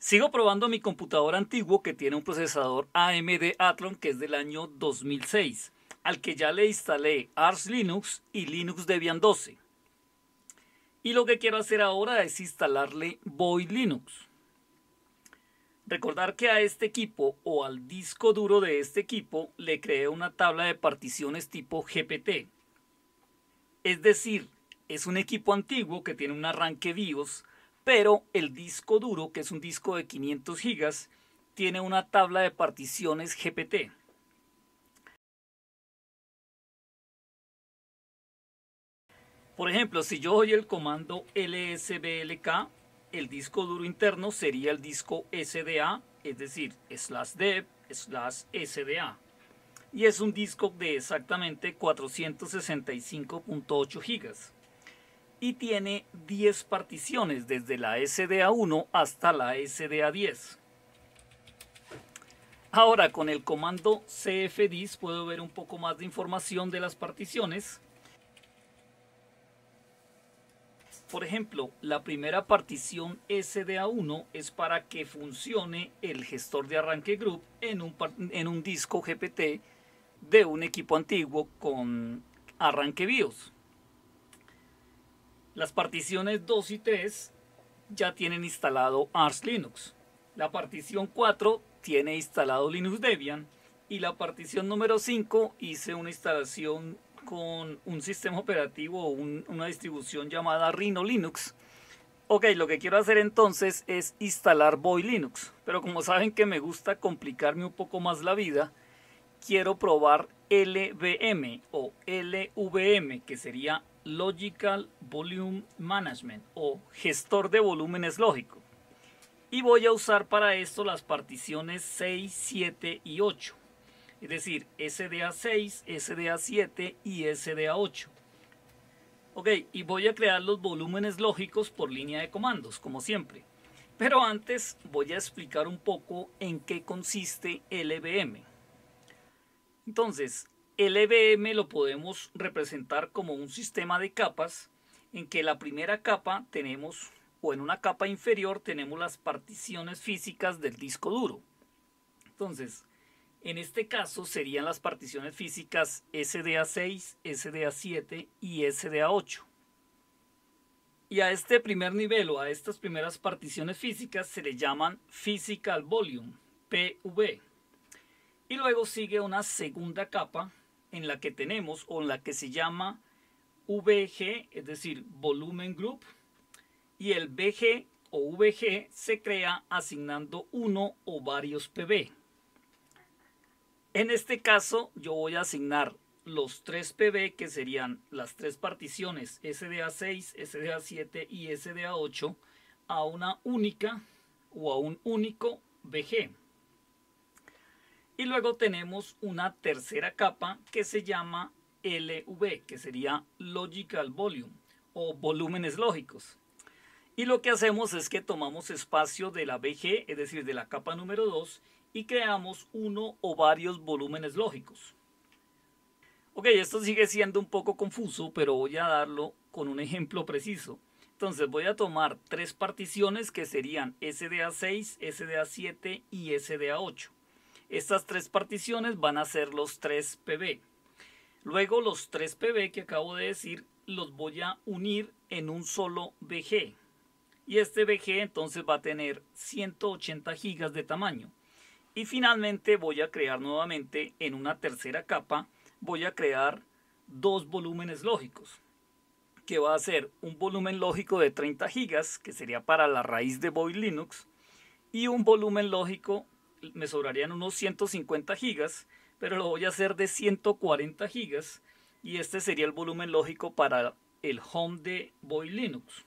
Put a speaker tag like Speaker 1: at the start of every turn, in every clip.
Speaker 1: Sigo probando mi computador antiguo que tiene un procesador AMD Athlon que es del año 2006, al que ya le instalé Arch Linux y Linux Debian 12. Y lo que quiero hacer ahora es instalarle Void Linux. Recordar que a este equipo o al disco duro de este equipo le creé una tabla de particiones tipo GPT. Es decir, es un equipo antiguo que tiene un arranque BIOS pero el disco duro, que es un disco de 500 gigas, tiene una tabla de particiones GPT. Por ejemplo, si yo doy el comando lsblk, el disco duro interno sería el disco SDA, es decir, slash dev slash SDA. Y es un disco de exactamente 465.8 gigas y tiene 10 particiones desde la SDA1 hasta la SDA10. Ahora con el comando cfdis puedo ver un poco más de información de las particiones. Por ejemplo, la primera partición SDA1 es para que funcione el gestor de arranque group en un, en un disco GPT de un equipo antiguo con arranque BIOS. Las particiones 2 y 3 ya tienen instalado Arch Linux. La partición 4 tiene instalado Linux Debian y la partición número 5 hice una instalación con un sistema operativo o una distribución llamada Rhino Linux. Ok, lo que quiero hacer entonces es instalar Boy Linux, pero como saben que me gusta complicarme un poco más la vida, quiero probar LVM o LVM, que sería Logical Volume Management o gestor de volúmenes lógico. Y voy a usar para esto las particiones 6, 7 y 8. Es decir, SDA6, SDA7 y SDA8. Ok, y voy a crear los volúmenes lógicos por línea de comandos, como siempre. Pero antes voy a explicar un poco en qué consiste LVM. Entonces, el EVM lo podemos representar como un sistema de capas en que la primera capa tenemos o en una capa inferior tenemos las particiones físicas del disco duro. Entonces, en este caso serían las particiones físicas SDA6, SDA7 y SDA8. Y a este primer nivel o a estas primeras particiones físicas se le llaman Physical Volume, PV. Y luego sigue una segunda capa en la que tenemos o en la que se llama VG, es decir, volumen group, y el VG o VG se crea asignando uno o varios PB. En este caso yo voy a asignar los tres PB que serían las tres particiones SDA6, SDA7 y SDA8 a una única o a un único VG. Y luego tenemos una tercera capa que se llama LV, que sería Logical Volume o volúmenes lógicos. Y lo que hacemos es que tomamos espacio de la BG, es decir, de la capa número 2, y creamos uno o varios volúmenes lógicos. Ok, esto sigue siendo un poco confuso, pero voy a darlo con un ejemplo preciso. Entonces voy a tomar tres particiones que serían SDA6, SDA7 y SDA8. Estas tres particiones van a ser los tres PB. Luego los tres PB que acabo de decir los voy a unir en un solo VG. Y este VG entonces va a tener 180 gigas de tamaño. Y finalmente voy a crear nuevamente en una tercera capa, voy a crear dos volúmenes lógicos. Que va a ser un volumen lógico de 30 gigas, que sería para la raíz de Void Linux. Y un volumen lógico me sobrarían unos 150 gigas, pero lo voy a hacer de 140 gigas y este sería el volumen lógico para el home de Boy Linux.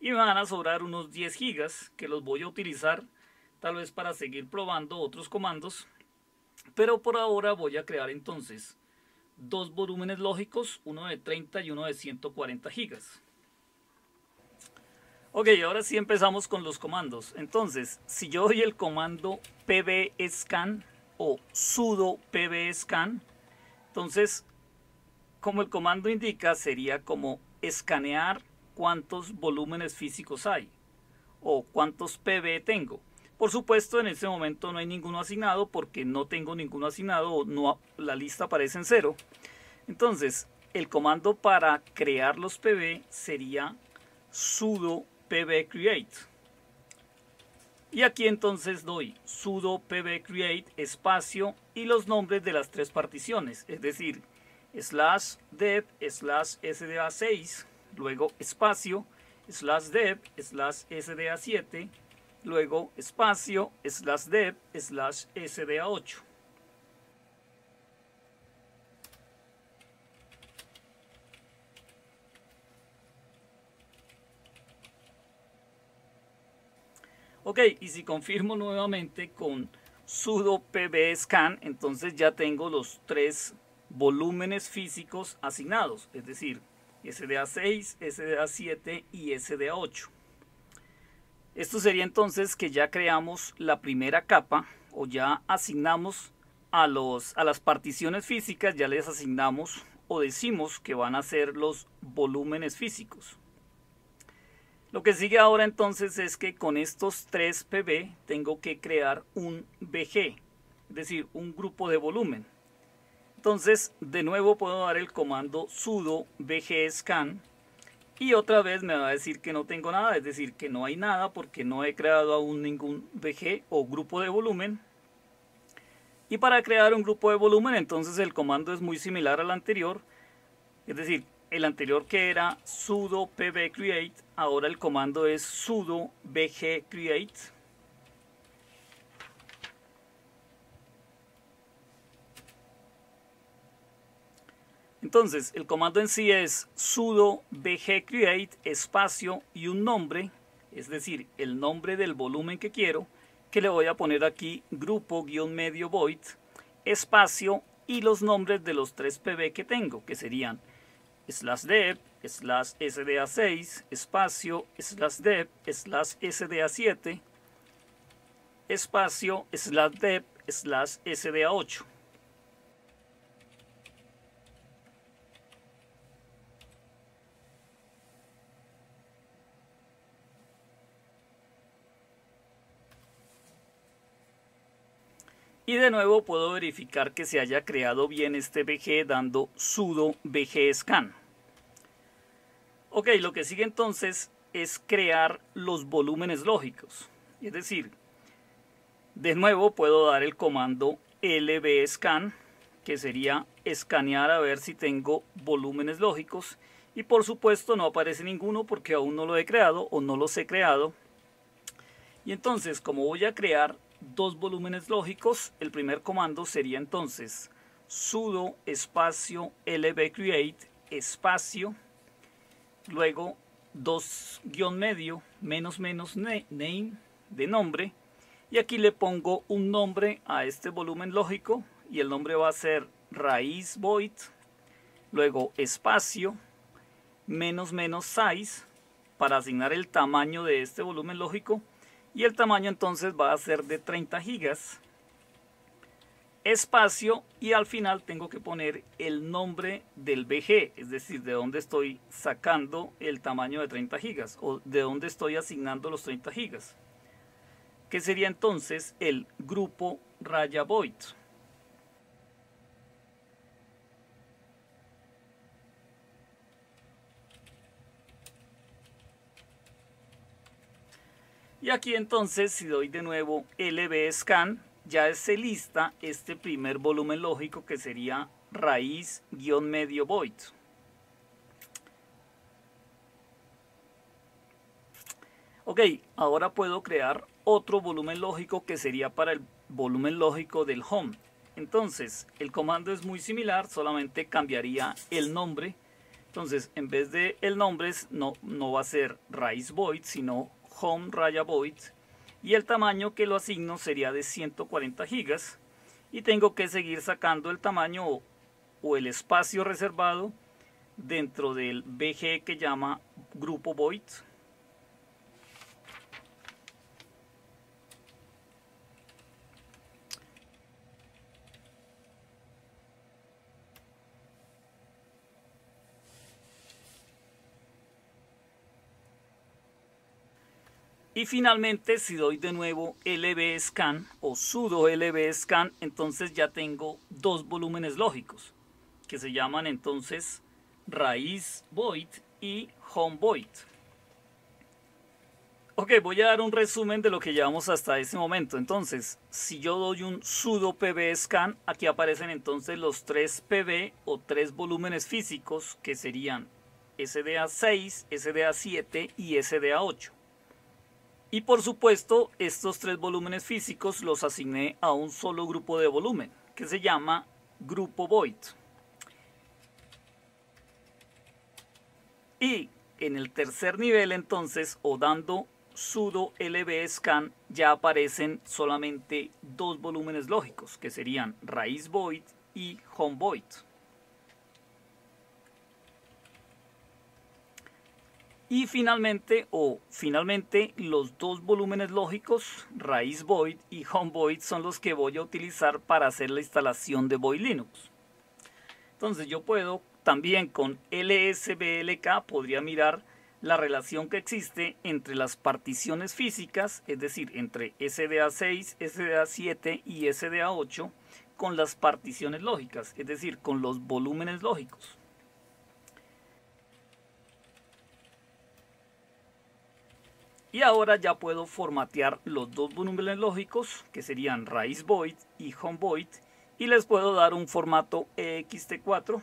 Speaker 1: Y me van a sobrar unos 10 gigas que los voy a utilizar tal vez para seguir probando otros comandos. Pero por ahora voy a crear entonces dos volúmenes lógicos, uno de 30 y uno de 140 gigas. Ok, ahora sí empezamos con los comandos. Entonces, si yo doy el comando pbscan o sudo pbscan, entonces, como el comando indica, sería como escanear cuántos volúmenes físicos hay o cuántos pb tengo. Por supuesto, en este momento no hay ninguno asignado porque no tengo ninguno asignado, no, la lista aparece en cero. Entonces, el comando para crear los pb sería sudo pb create. Y aquí entonces doy sudo pb create espacio y los nombres de las tres particiones, es decir, slash dev slash sda6, luego espacio, slash dev slash sda7, luego espacio, slash dev slash sda8. Ok, y si confirmo nuevamente con sudo pbscan, entonces ya tengo los tres volúmenes físicos asignados, es decir, SDA6, SDA7 y SDA8. Esto sería entonces que ya creamos la primera capa o ya asignamos a, los, a las particiones físicas, ya les asignamos o decimos que van a ser los volúmenes físicos. Lo que sigue ahora entonces es que con estos tres PB tengo que crear un BG, es decir, un grupo de volumen. Entonces, de nuevo puedo dar el comando sudo bgscan y otra vez me va a decir que no tengo nada, es decir, que no hay nada porque no he creado aún ningún BG o grupo de volumen. Y para crear un grupo de volumen, entonces el comando es muy similar al anterior, es decir, el anterior que era sudo pbcreate, ahora el comando es sudo bgcreate. Entonces, el comando en sí es sudo bgcreate espacio y un nombre, es decir, el nombre del volumen que quiero, que le voy a poner aquí grupo-medio void, espacio y los nombres de los tres pb que tengo, que serían slash dev, slash sda6, espacio, slash dev, slash sda7, espacio, slash dev, slash sda8. Y de nuevo puedo verificar que se haya creado bien este VG dando sudo scan. Ok, lo que sigue entonces es crear los volúmenes lógicos. Es decir, de nuevo puedo dar el comando lbscan, que sería escanear a ver si tengo volúmenes lógicos. Y por supuesto no aparece ninguno porque aún no lo he creado o no los he creado. Y entonces, como voy a crear dos volúmenes lógicos, el primer comando sería entonces sudo espacio lbcreate espacio, luego dos guion medio menos menos name de nombre. Y aquí le pongo un nombre a este volumen lógico y el nombre va a ser raíz void, luego espacio menos menos size para asignar el tamaño de este volumen lógico y el tamaño entonces va a ser de 30 gigas espacio y al final tengo que poner el nombre del BG, es decir, de dónde estoy sacando el tamaño de 30 gigas o de dónde estoy asignando los 30 gigas, que sería entonces el grupo raya void. Y aquí entonces si doy de nuevo lbscan, ya se lista este primer volumen lógico que sería raíz guion medio void. Ok, ahora puedo crear otro volumen lógico que sería para el volumen lógico del home. Entonces, el comando es muy similar, solamente cambiaría el nombre. Entonces, en vez de el nombre, no, no va a ser raíz void, sino home raya void y el tamaño que lo asigno sería de 140 gigas y tengo que seguir sacando el tamaño o, o el espacio reservado dentro del BG que llama grupo void Y finalmente, si doy de nuevo LB scan o sudo LB scan, entonces ya tengo dos volúmenes lógicos que se llaman entonces raíz void y home void. Ok, voy a dar un resumen de lo que llevamos hasta ese momento. Entonces, si yo doy un sudo pb scan, aquí aparecen entonces los tres pb o tres volúmenes físicos que serían SDA6, SDA7 y SDA8. Y por supuesto, estos tres volúmenes físicos los asigné a un solo grupo de volumen, que se llama grupo void. Y en el tercer nivel entonces, o dando sudo lb scan, ya aparecen solamente dos volúmenes lógicos, que serían raíz void y home void. Y finalmente, o finalmente, los dos volúmenes lógicos, raíz void y home void, son los que voy a utilizar para hacer la instalación de Void Linux. Entonces yo puedo también con LSBLK podría mirar la relación que existe entre las particiones físicas, es decir, entre SDA6, SDA7 y SDA8, con las particiones lógicas, es decir, con los volúmenes lógicos. Y ahora ya puedo formatear los dos volúmenes lógicos, que serían raíz void y home void, y les puedo dar un formato ext4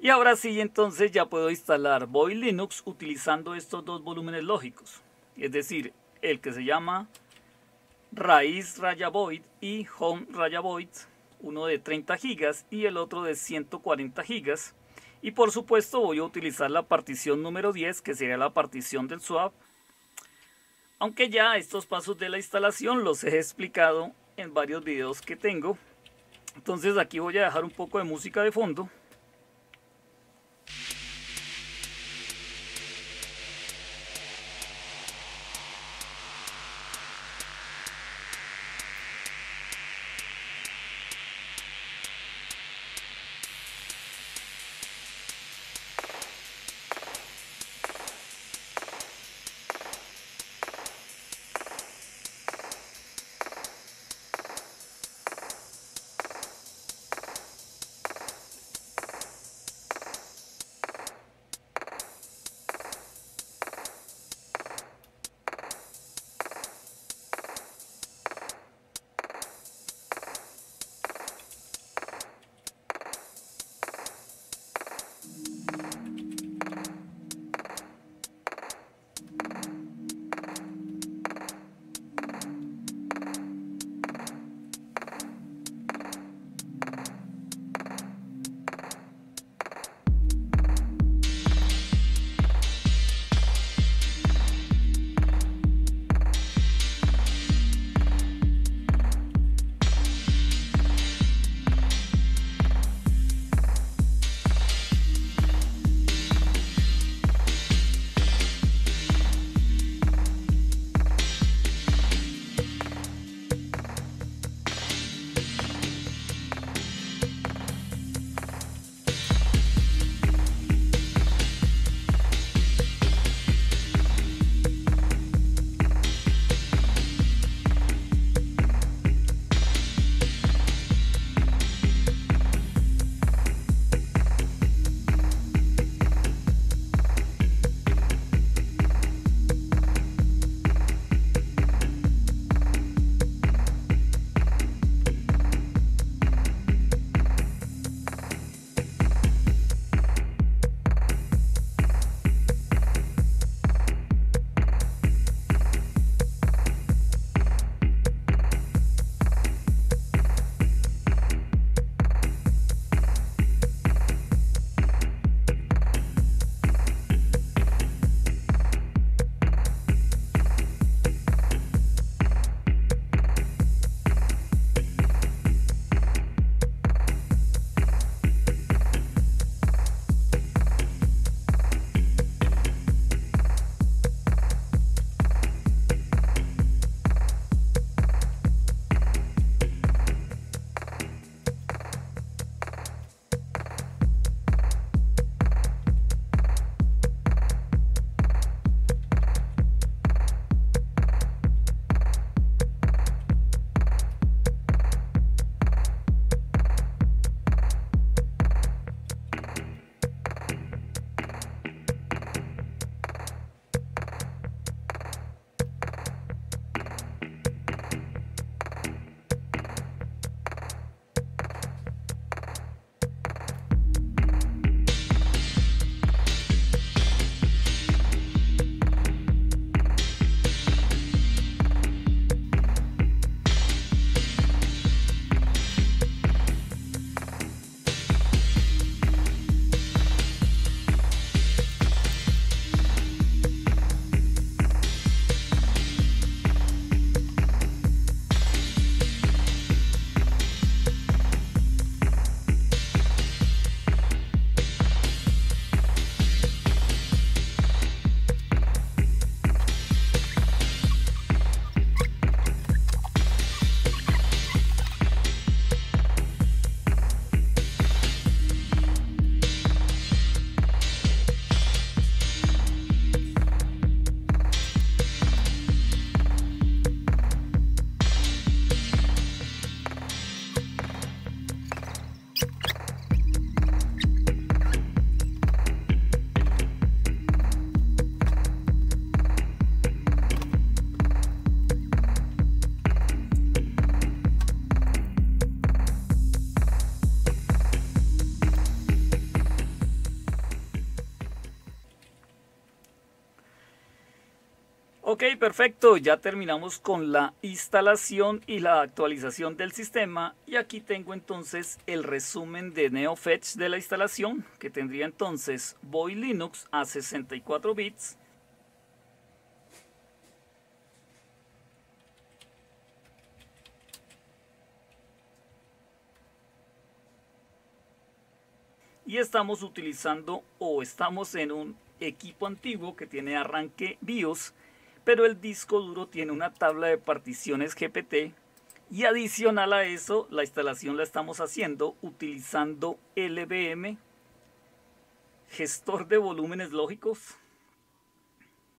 Speaker 1: Y ahora sí, entonces ya puedo instalar Void Linux utilizando estos dos volúmenes lógicos. Es decir, el que se llama raíz raya void y home raya void, uno de 30 gigas y el otro de 140 gigas. Y por supuesto voy a utilizar la partición número 10, que sería la partición del swap. Aunque ya estos pasos de la instalación los he explicado en varios videos que tengo. Entonces aquí voy a dejar un poco de música de fondo. Ok, perfecto. Ya terminamos con la instalación y la actualización del sistema. Y aquí tengo entonces el resumen de NeoFetch de la instalación, que tendría entonces Voy Linux a 64 bits. Y estamos utilizando o estamos en un equipo antiguo que tiene arranque BIOS pero el disco duro tiene una tabla de particiones GPT y adicional a eso la instalación la estamos haciendo utilizando LVM, gestor de volúmenes lógicos,